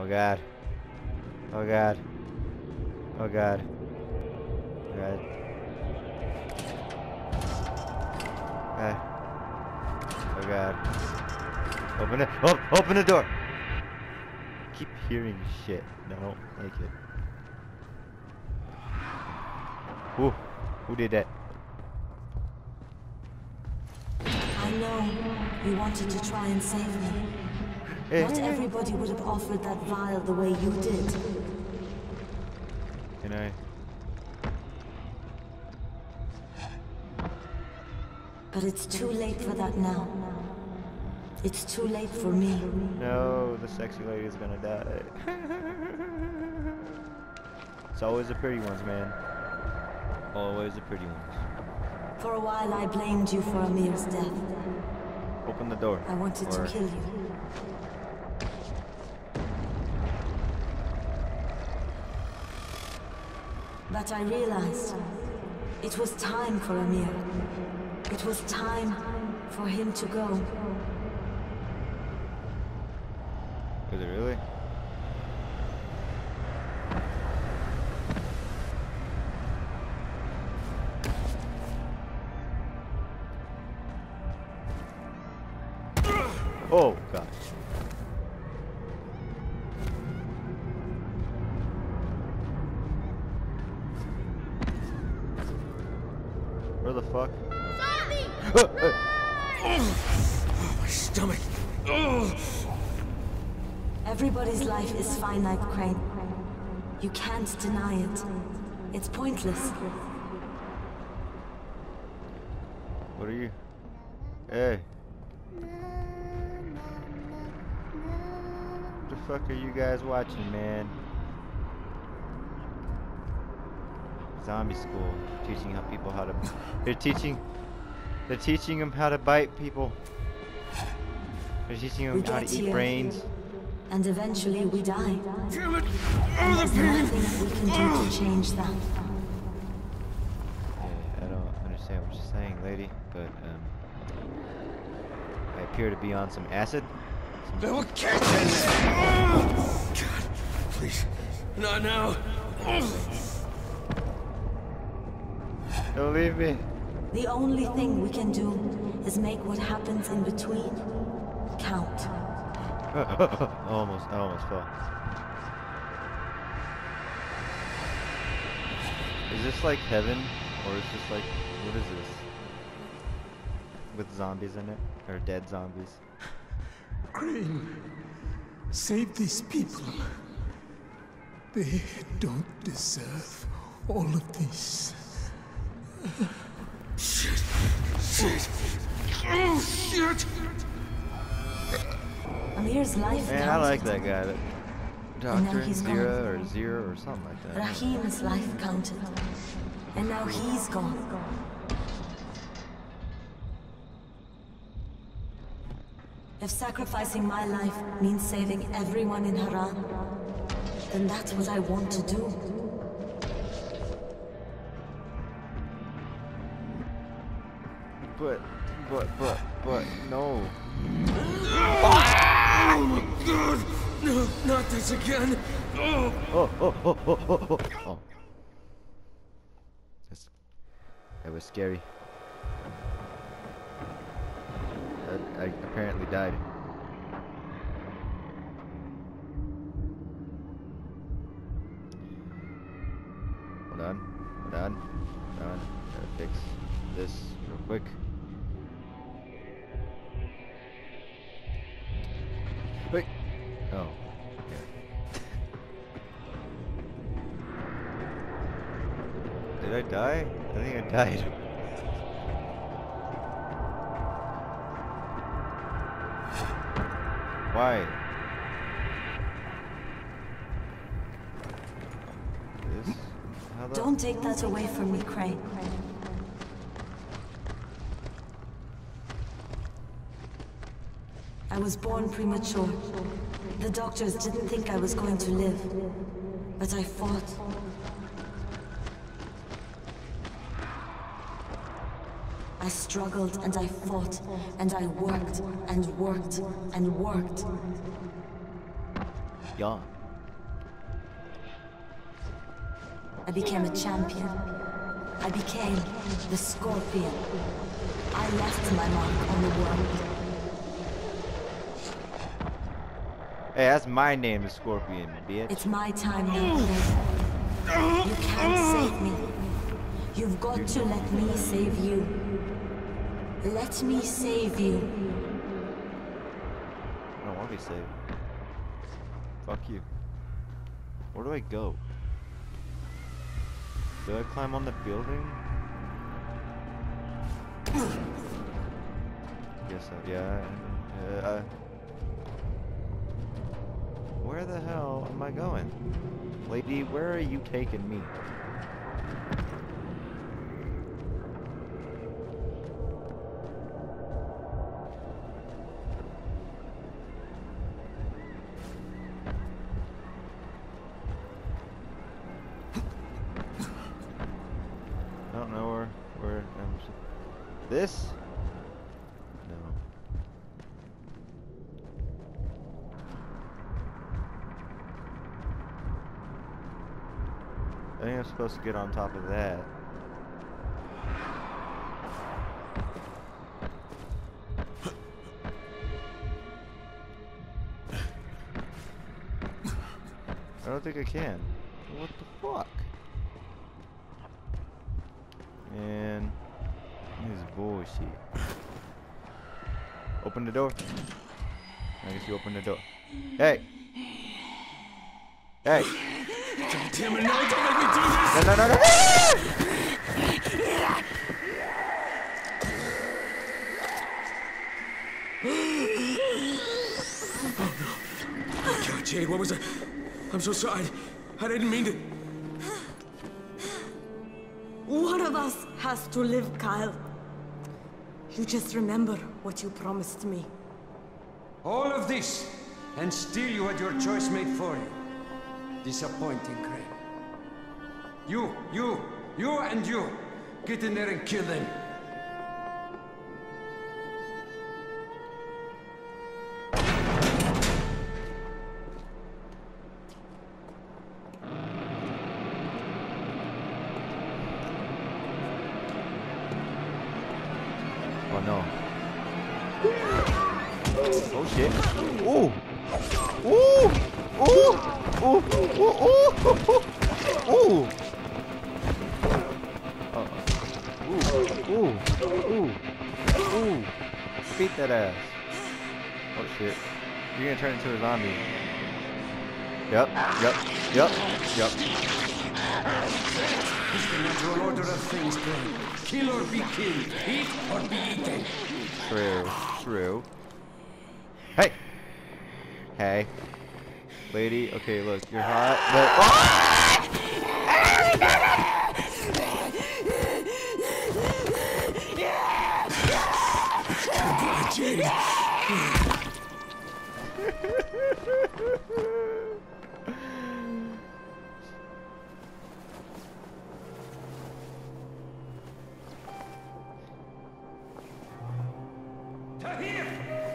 Oh god. Oh god. Oh god. Oh god. Oh god. Open it. Oh, open the door. Keep hearing shit. No, I don't like it. Who? Who did that? I know you wanted to try and save me. Hey. Not everybody would have offered that vial the way you did. Can I? But it's too late for that now. It's too late for me. No, the sexy lady is gonna die. it's always the pretty ones, man. Always the pretty ones. For a while I blamed you for Rahim's death. Open the door. I wanted Or- to kill you. But I realized it was time for Rahim. It was time for him to go. Where the fuck? My stomach. Ugh. Everybody's life is finite, Crane. You can't deny it. It's pointless. What are you? Hey. What the fuck are you guys watching, man? Zombie school, teaching how people how to. They're teaching. They're teaching them how to bite people. They're teaching them We how to eat here. brains. And eventually we die. Damn it! And Oh, there's the pain! nothing we can do to change that. Yeah, I don't understand what you're saying, lady, but um, I appear to be on some acid. Some They will catch in there! Oh, God, please, not now. Oh, Don't leave me. The only thing we can do is make what happens in between count. almost, I almost fell. Is this like heaven, or is this like, what is this? With zombies in it, or dead zombies? Crane, save these people. They don't deserve all of this. Shit! Shit! Oh, shit! Amir's life Man, I like that guy. That Doctor Zira gone. or Zira or something like that. Rahim's life counted. And now he's gone. If sacrificing my life means saving everyone in Harran, then that's what I want to do. But, but, but, but, no. Oh my God! No, not this again! Oh! Oh, oh, oh, oh, oh, oh, oh. That's, that was scary. I, I apparently died. Hold on, hold on, hold on. Gotta fix this real quick. Die? I think I died. Why? This? Don't take that away from me, Crane. I was born premature. The doctors didn't think I was going to live. But I fought. I struggled and I fought and I worked and worked and worked. Yeah. I became a champion. I became the Scorpion. I left my mark on the world. Hey, that's my name, the Scorpion, bitch. It's my time now. You can't save me. You've got to let me save you. Let me save you. I don't want to be saved. Fuck you. Where do I go? Do I climb on the building? Guess so. Yeah. Uh, uh, where the hell am I going? Lady, where are you taking me? I think I'm supposed to get on top of that. I don't think I can. What the fuck? Man, this is bullshit. Open the door. I guess you open the door. Hey! Hey! God damn it, no, don't make me do this! No, no, no, no! God, Jade, what was that? I'm so sorry. I didn't mean to. One of us has to live, Kyle. You just remember what you promised me. All of this, and still you had your choice made for you. Disappointing, Crane. You, you, you and you. Get in there and kill them. Beat that ass. Oh shit. You're gonna turn into a zombie. Yep, yep, yep, yep. It's the natural order of things, Crane. Kill or be killed. Eat or be eaten. True, true. Hey! Hey. Lady, okay, look, you're hot, but.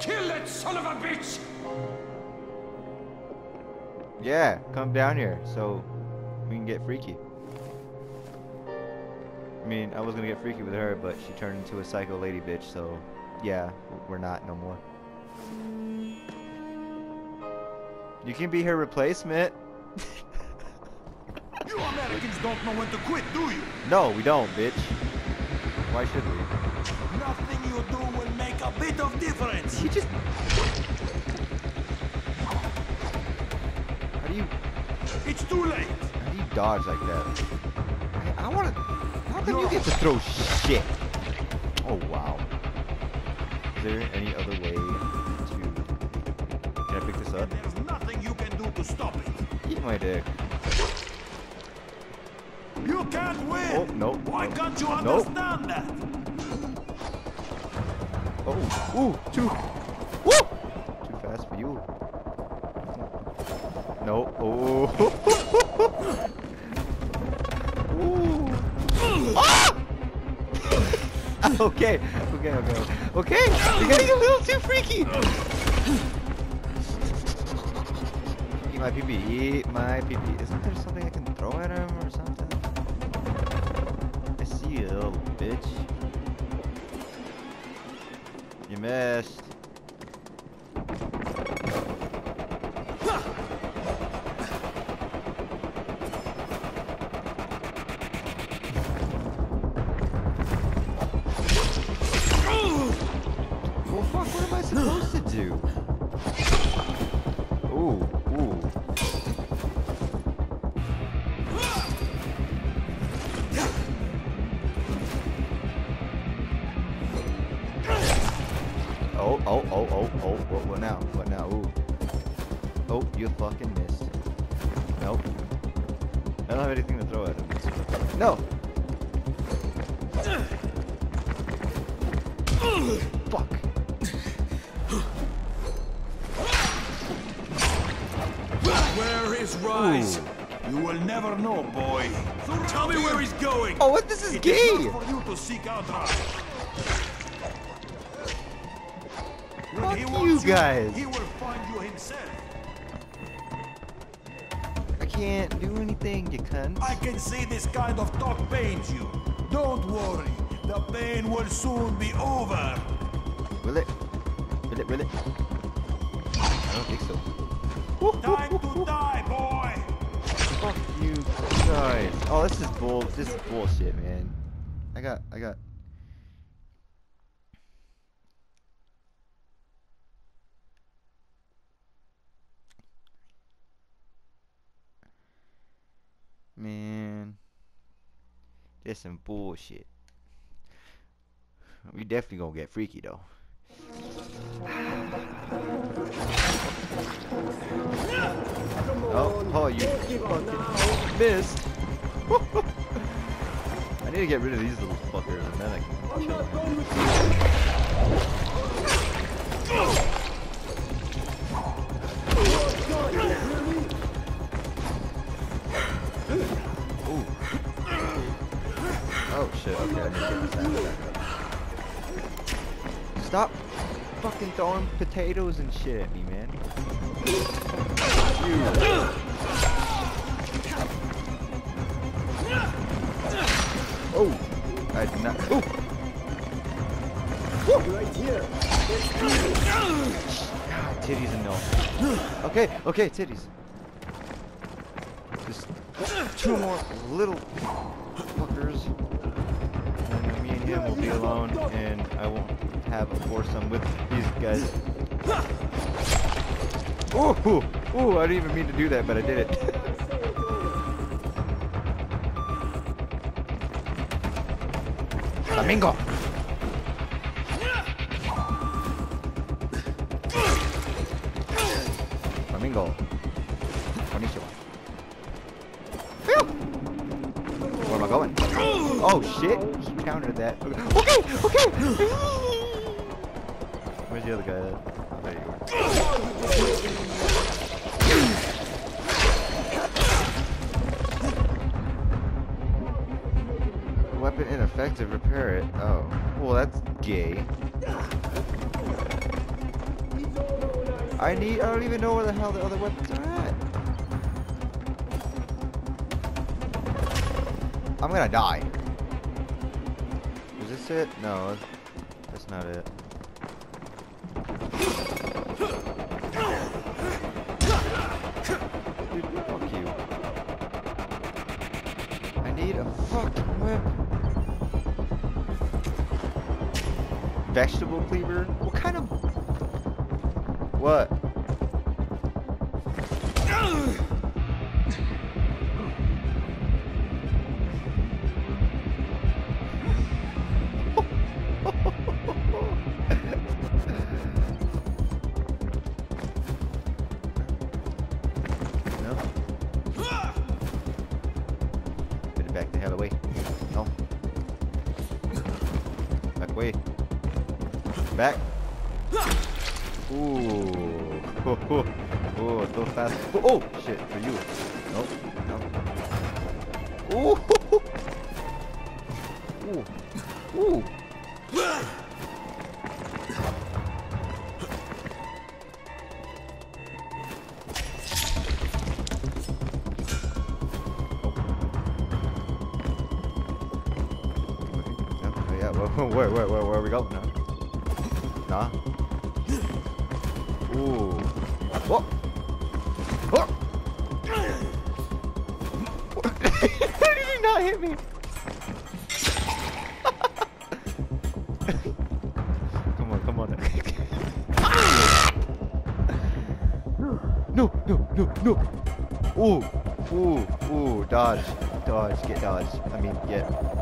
Kill that son of a bitch! Yeah, come down here so we can get freaky. I mean, I was gonna get freaky with her, but she turned into a psycho lady bitch, so yeah, we're not no more. You can be her replacement. You Americans don't know when to quit, do you? No, we don't, bitch. Why should we? Nothing you do will make a bit of difference. You just. How do you It's too late. how do you dodge like that? I, I wanna. How come you get to throw shit? Oh wow. Is there any other way to? Can I pick this up? Stop it. Eat my dick. You can't win. Oh, nope, Why nope, can't you understand that? Oh, ooh, too, woo, too fast for you. No, oh, ooh. Ah! okay, okay, okay, okay. You're getting a little too freaky. My PP. Eat my PP. Isn't there something I can throw at him or something? I see you, little bitch. You missed. Oh, oh, oh, oh, what, what now? What now? Ooh. Oh, you fucking missed. Nope. I don't have anything to throw at him. No! Fuck. Where is Rais? You will never know, boy. So Tell me where he's going. Oh, what? This is It gay! is not for you to seek out Rais. Fuck you guys. He will find you himself. I can't do anything, you cunt. I can see this kind of talk pains you. Don't worry. The pain will soon be over. Will it? Will it? Will it? I don't think so. Time to die, boy. Fuck you guys. Oh, this is bull. This is bullshit, man. I got. I got. Man, That's some bullshit. We definitely gonna get freaky though. Oh, oh, you fucking missed. I need to get rid of these little fuckers and then I can kill them. Oh shit, okay, I need to get this out Stop fucking throwing potatoes and shit at me, man. Oh, I did not. Oh. Right here. Titties and no. Okay, okay, titties. Just two more little fuckers. Him will be alone, and I won't have a foursome with these guys. Ooh, ooh, I didn't even mean to do that, but I did it. Flamingo! Flamingo. Konnichiwa. Where am I going? Oh shit! He countered that. Okay, okay! Where's the other guy at? Oh, there you are. Weapon ineffective, repair it. Oh. Well, that's gay. I need, I don't even know where the hell the other weapons are at. I'm gonna die. It? No, that's not it. Dude, fuck you. I need a fucking whip. Vegetable cleaver? What kind of... What? Oh, oh, so fast. Oh, oh, shit, for you. Nope, nope. Ooh, ooh, ooh. where, where, where, where are we going now? Nah. Ooh. How did he not hit me? come on, come on. no, no, no, no. Ooh, ooh, ooh, dodge, dodge, get dodge. I mean, get.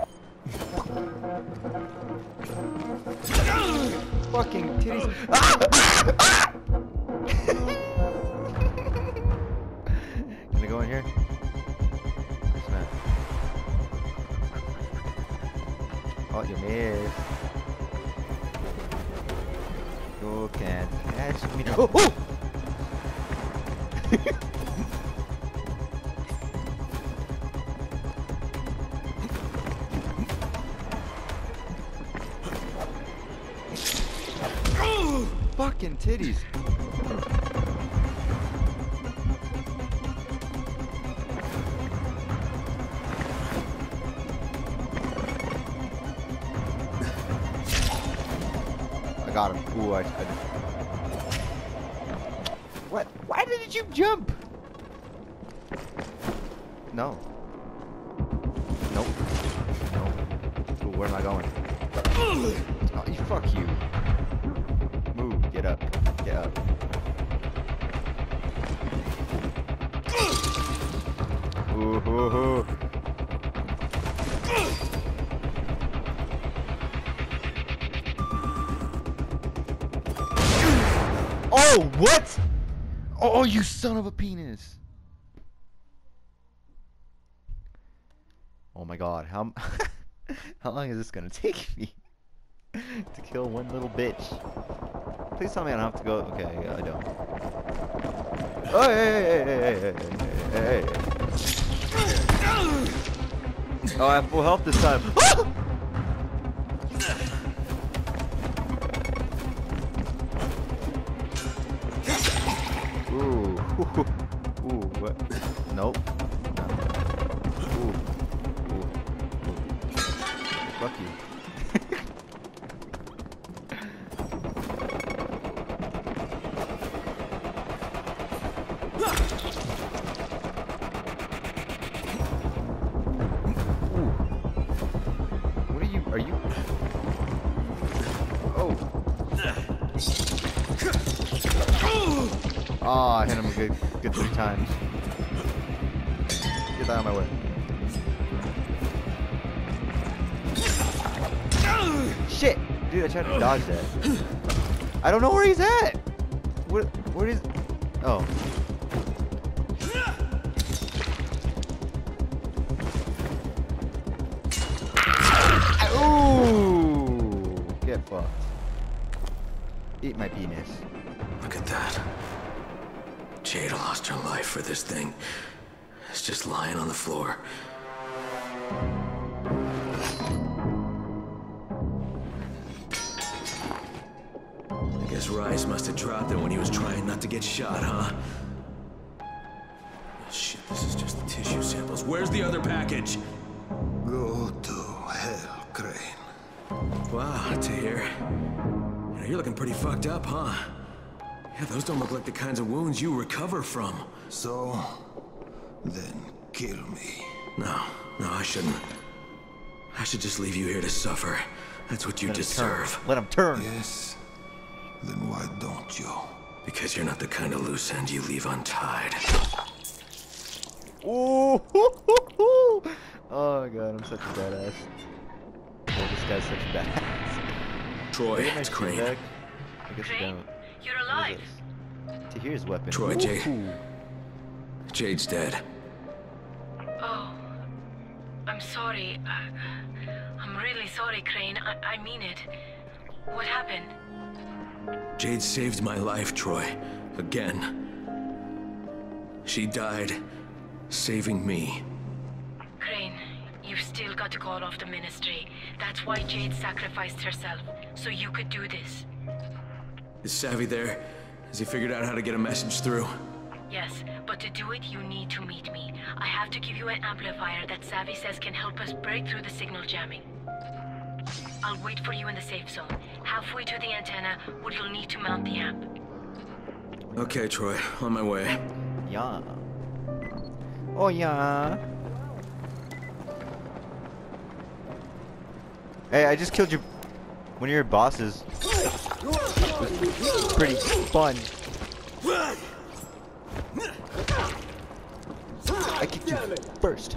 Oh, you missed. You can't catch me. Oh, oh! Fucking titties. I, I What? Why didn't you jump? No. Nope. Nope. Ooh, where am I going? Oh, you fuck you. Move, get up, get up. Ooh. Oh, what? Oh, oh, you son of a penis. Oh my god, how how long is this gonna take me to kill one little bitch? Please tell me I don't have to go. Okay, I don't. Oh, hey, hey, hey, hey, hey, hey. Oh, I have full health this time. Oh! Ooh, what? Nope. Ooh, ooh, ooh. Fuck you. Times. Get that out of my way. Shit! Dude, I tried to dodge that. I don't know where he's at! What, where is... Oh. Ooh! Get fucked. Eat my penis. Look at that. Jade lost her life for this thing. It's just lying on the floor. I guess Rais must have dropped it when he was trying not to get shot, huh? Oh, shit, this is just the tissue samples. Where's the other package? Go to hell, Crane. Wow, Tahir. You know, You're looking pretty fucked up, huh? Yeah, those don't look like the kinds of wounds you recover from. So, then kill me. No, no, I shouldn't. I should just leave you here to suffer. That's what you Let deserve. turn. Let him turn. Yes? Then why don't you? Because you're not the kind of loose end you leave untied. Ooh! Oh god, I'm such a badass. Oh, this guy's such a badass. Troy, Look at my it's Crane. feedback. I guess I Crane, don't. You're What alive. is this? Tahir's weapon. Troy, Jay. Ooh. Jade's dead. Oh, I'm sorry. Uh, I'm really sorry, Crane. I, I mean it. What happened? Jade saved my life, Troy. Again. She died saving me. Crane, you've still got to call off the ministry. That's why Jade sacrificed herself, so you could do this. Is Savvy there? Has he figured out how to get a message through? Yes, but to do it, you need to meet me. I have to give you an amplifier that Savvy says can help us break through the signal jamming. I'll wait for you in the safe zone. Halfway to the antenna, where you'll need to mount the amp. Okay, Troy, on my way. Yeah. Oh yeah. Hey, I just killed your one of your bosses. Was pretty fun. I kicked you first.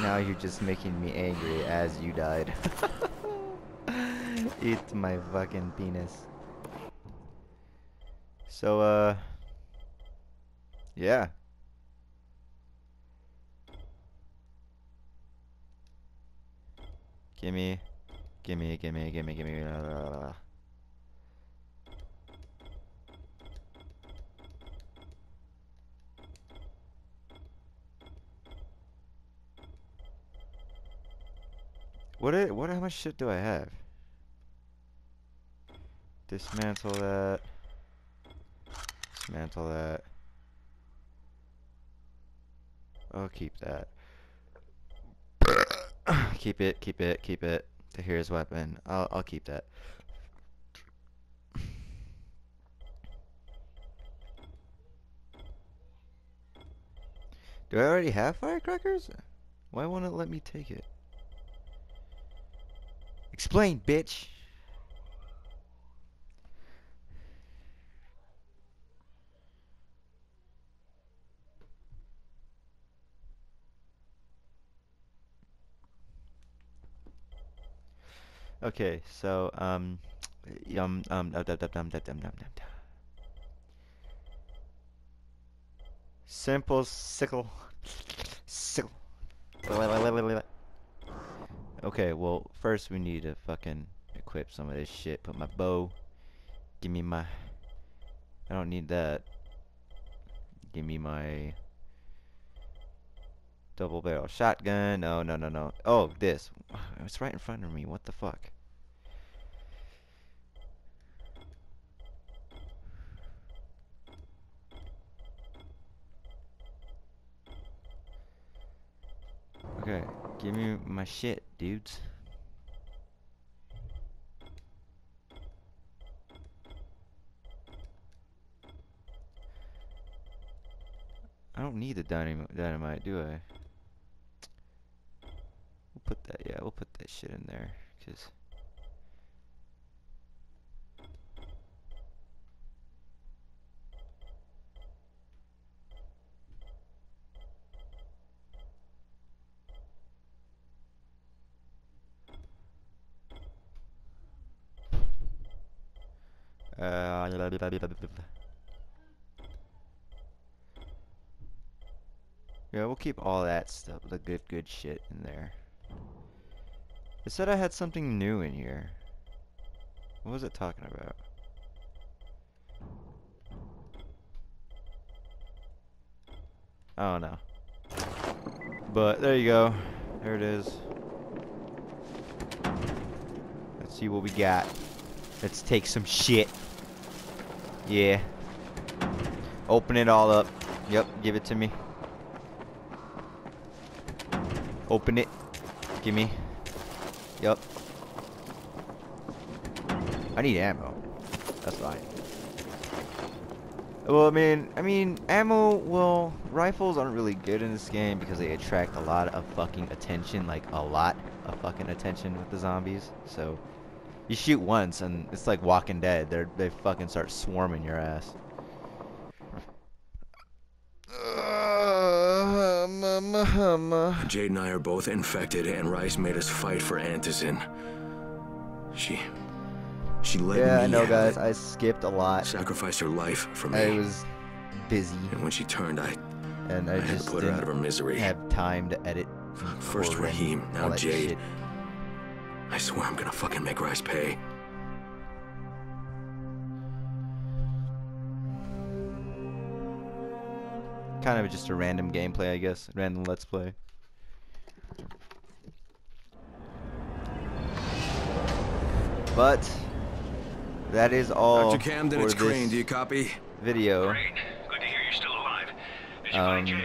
Now you're just making me angry as you died. Eat my fucking penis. So, uh... Yeah. Gimme, gimme, gimme, gimme, gimme. blah, blah, blah, What? How much shit do I have? Dismantle that. Dismantle that. I'll keep that. Keep it, keep it, keep it. Tahir's weapon. I'll I'll keep that. Do I already have firecrackers? Why won't it let me take it? Explain, bitch. Okay, so um, um, um, um, um, um, Simple sickle, sickle. Okay, well, first we need to fucking equip some of this shit. Put my bow. Give me my. I don't need that. Give me my double barrel shotgun. No, no, no, no. Oh, this. It's right in front of me. What the fuck? Okay, give me my shit, dudes. I don't need the dynamite, do I? Put that, yeah, we'll put that shit in there, cause. Uh, yeah, we'll keep all that stuff, the good, good shit in there. It said I had something new in here. What was it talking about? Oh don't. But there you go. There it is. Let's see what we got. Let's take some shit. Yeah. Open it all up. Yep, give it to me. Open it. Gimme. Yep. I need ammo. That's fine. Well, I mean, I mean, ammo, well, rifles aren't really good in this game because they attract a lot of fucking attention, like a lot of fucking attention with the zombies. So, you shoot once and it's like Walking Dead. They're, they fucking start swarming your ass. Um, um, uh. Jade and I are both infected, and Rais made us fight for Antizin. She. She let Yeah, me I know, guys. it, I skipped a lot. sacrificed her life for me. I was busy, and when she turned, I, and I, I had to just put her out of her didn't misery. have time to edit. First Rahim, now Jade. shit. I swear I'm gonna fucking make Rais pay. Kind of just a random gameplay, I guess. Random let's play. But that is all Dr. Camden, for it's this Crane. Do you copy? video. Great. Good to hear you're still Um,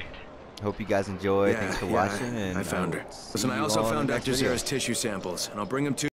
hope you guys enjoyed. Yeah, Thanks for yeah, watching. And I found her. Listen, I also all in the found Dr. video. Zera's tissue samples, and I'll bring them to